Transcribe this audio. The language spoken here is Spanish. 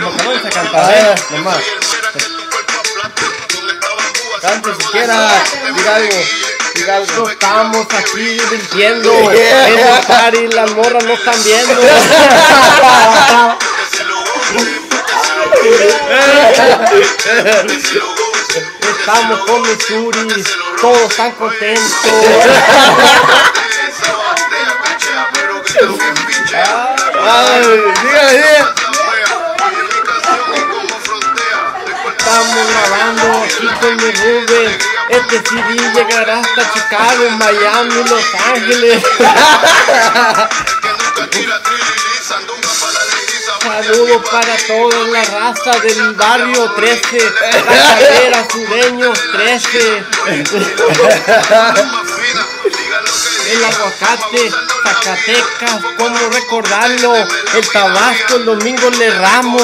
Vamos a cantar, ¿eh? Nomás. Cante siquiera, diga algo, diga algo. Estamos aquí. En el party las morras no están viendo. Estamos con mis turis, todos están contentos. Ay, Estamos grabando aquí con mi Rubén. Este CD llegará hasta Chicago, Miami, Los Ángeles. Saludos para toda la raza del barrio 13, la carrera sureños 13, el aguacate, Zacatecas, cómo recordarlo, el Tabasco, el domingo le ramos.